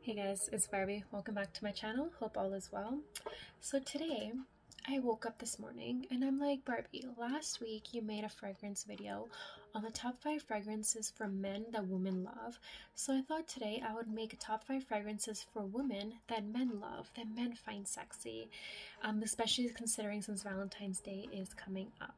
Hey guys, it's Barbie. Welcome back to my channel. Hope all is well. So today, I woke up this morning and I'm like, Barbie, last week you made a fragrance video on the top 5 fragrances for men that women love. So I thought today I would make a top 5 fragrances for women that men love, that men find sexy, um, especially considering since Valentine's Day is coming up.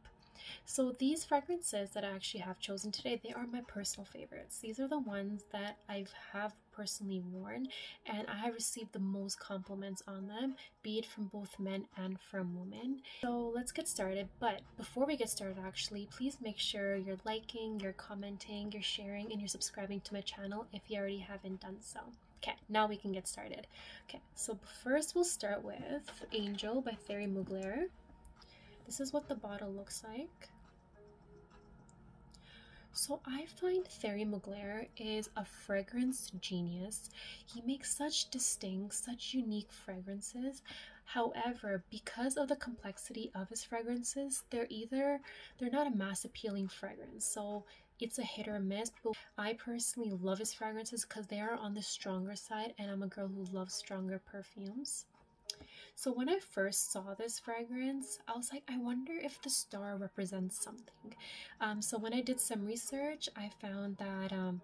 So these fragrances that I actually have chosen today, they are my personal favorites. These are the ones that I have personally worn and I have received the most compliments on them, be it from both men and from women. So let's get started. But before we get started actually, please make sure you're liking, you're commenting, you're sharing, and you're subscribing to my channel if you already haven't done so. Okay, now we can get started. Okay, so first we'll start with Angel by Thierry Mugler. This is what the bottle looks like. So I find Thierry Mugler is a fragrance genius. He makes such distinct, such unique fragrances. However, because of the complexity of his fragrances, they're either they're not a mass appealing fragrance. So it's a hit or miss. But I personally love his fragrances because they are on the stronger side and I'm a girl who loves stronger perfumes. So when I first saw this fragrance, I was like, I wonder if the star represents something. Um, so when I did some research, I found that um,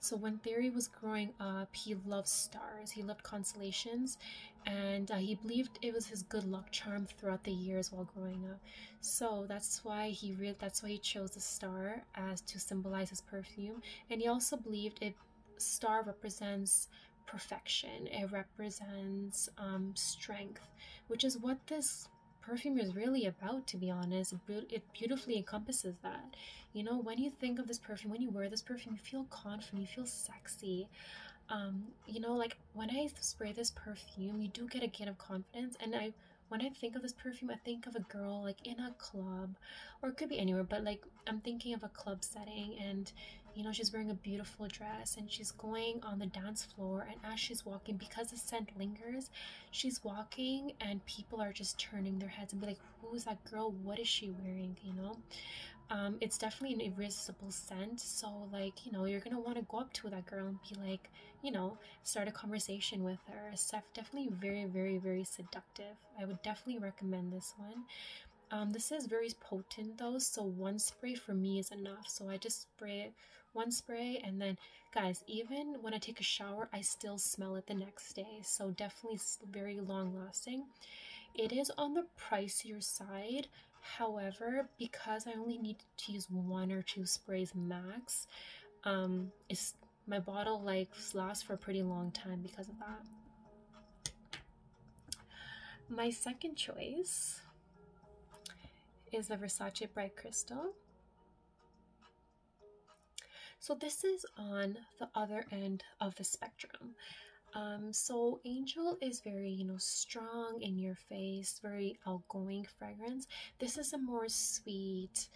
so when Thierry was growing up, he loved stars, he loved constellations, and uh, he believed it was his good luck charm throughout the years while growing up. So that's why he re- that's why he chose the star as to symbolize his perfume, and he also believed it star represents perfection. It represents um, strength, which is what this perfume is really about, to be honest. It beautifully encompasses that. You know, when you think of this perfume, when you wear this perfume, you feel confident, you feel sexy. Um, you know, like when I spray this perfume, you do get a gain of confidence, and I when I think of this perfume, I think of a girl like in a club, or it could be anywhere, but like I'm thinking of a club setting, and you know, she's wearing a beautiful dress and she's going on the dance floor. And as she's walking, because the scent lingers, she's walking and people are just turning their heads and be like, Who's that girl? What is she wearing? You know, um, it's definitely an irresistible scent. So, like, you know, you're gonna want to go up to that girl and be like, you know, start a conversation with her. It's definitely very, very, very seductive. I would definitely recommend this one. Um, this is very potent though, so one spray for me is enough. So I just spray it one spray and then guys even when i take a shower i still smell it the next day. So definitely very long lasting it is on the pricier side. However because i only need to use one or two sprays max um it's my bottle like lasts for a pretty long time because of that. My second choice is the Versace Bright Crystal. So this is on the other end of the spectrum. Um, so Angel is very, you know, strong in your face, very outgoing fragrance. This is a more sweet,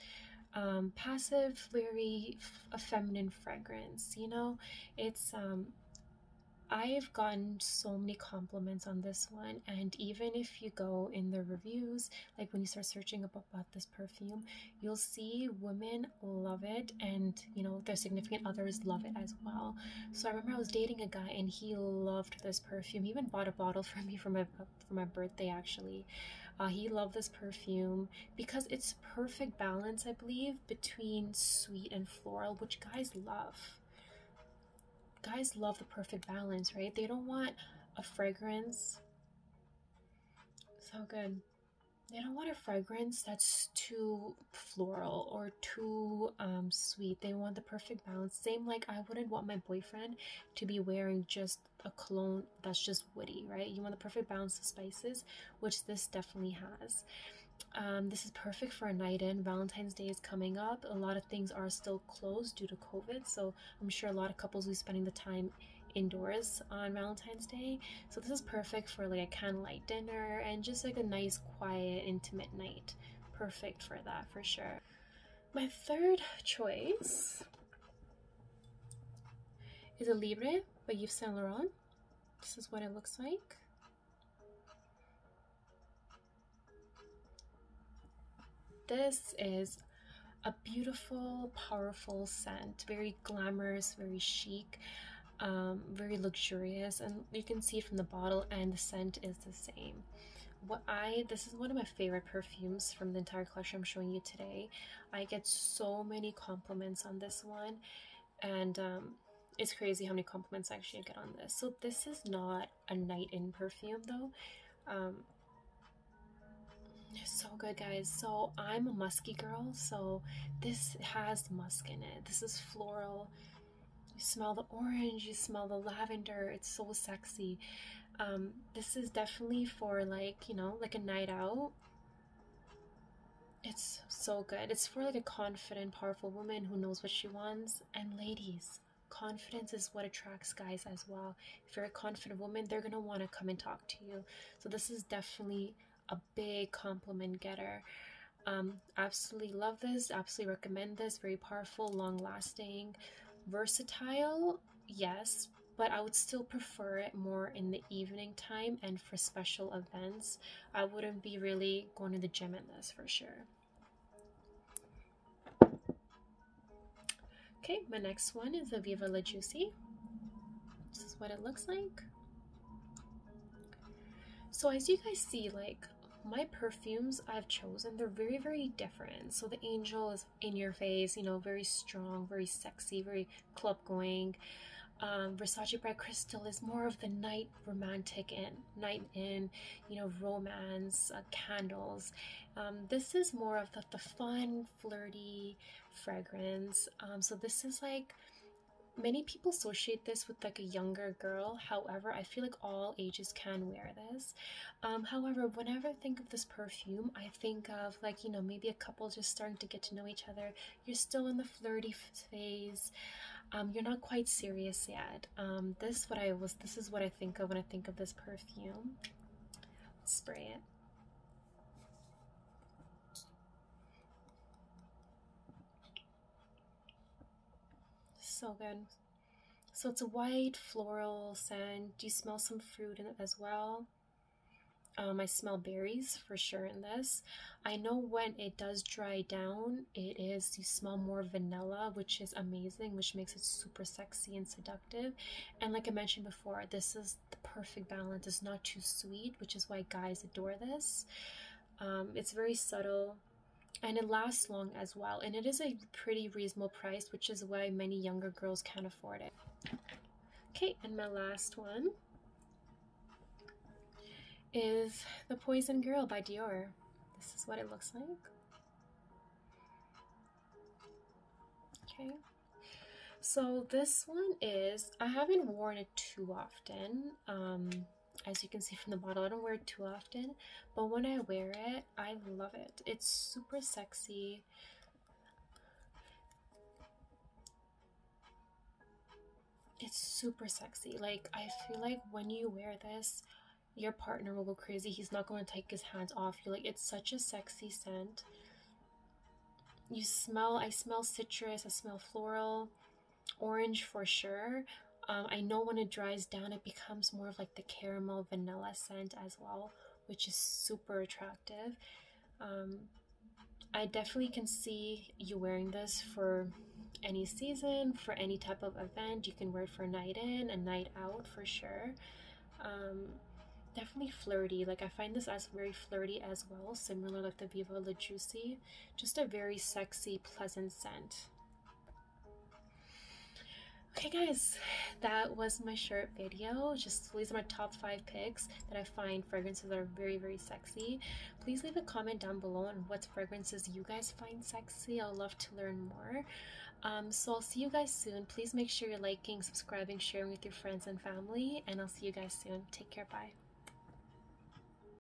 um, passive, very a feminine fragrance. You know, it's um, I've gotten so many compliments on this one, and even if you go in the reviews, like when you start searching about this perfume, you'll see women love it, and you know, their significant others love it as well. So I remember I was dating a guy, and he loved this perfume. He even bought a bottle for me for my for my birthday, actually. Uh, he loved this perfume because it's perfect balance, I believe, between sweet and floral, which guys love guys love the perfect balance, right? They don't want a fragrance. So good. They don't want a fragrance that's too floral or too um, sweet. They want the perfect balance. Same like I wouldn't want my boyfriend to be wearing just a cologne that's just woody, right? You want the perfect balance of spices, which this definitely has. Um, this is perfect for a night in. Valentine's Day is coming up. A lot of things are still closed due to COVID, so I'm sure a lot of couples will be spending the time indoors on Valentine's Day. So this is perfect for like a candlelight dinner and just like a nice, quiet, intimate night. Perfect for that for sure. My third choice is a Libre by Yves Saint Laurent. This is what it looks like. This is a beautiful, powerful scent, very glamorous, very chic, um, very luxurious, and you can see from the bottle, and the scent is the same. What I this is one of my favorite perfumes from the entire collection I'm showing you today. I get so many compliments on this one, and um, it's crazy how many compliments I actually get on this. So this is not a night in perfume though. Um, so good, guys. So I'm a musky girl, so this has musk in it. This is floral. You smell the orange, you smell the lavender. It's so sexy. Um, this is definitely for like, you know, like a night out. It's so good. It's for like a confident, powerful woman who knows what she wants. And ladies, confidence is what attracts guys as well. If you're a confident woman, they're gonna want to come and talk to you. So this is definitely a big compliment getter. Um, absolutely love this. Absolutely recommend this. Very powerful, long lasting, versatile. Yes, but I would still prefer it more in the evening time and for special events. I wouldn't be really going to the gym in this for sure. Okay, my next one is the Viva La Juicy. This is what it looks like. So as you guys see, like my perfumes I've chosen, they're very, very different. So the Angel is in your face, you know, very strong, very sexy, very club going. Um, Versace Bright Crystal is more of the night romantic and night in, you know, romance, uh, candles. Um, this is more of the, the fun, flirty fragrance. Um, so this is like many people associate this with like a younger girl. However i feel like all ages can wear this. Um, however whenever i think of this perfume i think of like you know maybe a couple just starting to get to know each other. You're still in the flirty phase. Um, you're not quite serious yet. Um, this what i was this is what i think of when i think of this perfume. Let's spray it so good. So it's a white floral scent. Do you smell some fruit in it as well. Um, I smell berries for sure in this. I know when it does dry down, it is, you smell more vanilla, which is amazing, which makes it super sexy and seductive. And like I mentioned before, this is the perfect balance. It's not too sweet, which is why guys adore this. Um, it's very subtle and it lasts long as well. And it is a pretty reasonable price which is why many younger girls can't afford it. Okay and my last one is the poison girl by dior. This is what it looks like. Okay. So this one is i haven't worn it too often um as you can see from the bottle i don't wear it too often but when i wear it i love it. It's super sexy. It's super sexy. Like i feel like when you wear this your partner will go crazy. He's not going to take his hands off you. Like it's such a sexy scent. You smell i smell citrus i smell floral orange for sure um, I know when it dries down, it becomes more of like the caramel vanilla scent as well, which is super attractive. Um, I definitely can see you wearing this for any season, for any type of event. You can wear it for a night in, a night out for sure. Um, definitely flirty. Like I find this as very flirty as well, similar like the Viva La Juicy. Just a very sexy, pleasant scent. Okay guys, that was my short video. Just these are my top five picks that I find fragrances that are very, very sexy. Please leave a comment down below on what fragrances you guys find sexy. I'd love to learn more. Um, so I'll see you guys soon. Please make sure you're liking, subscribing, sharing with your friends and family, and I'll see you guys soon. Take care. Bye.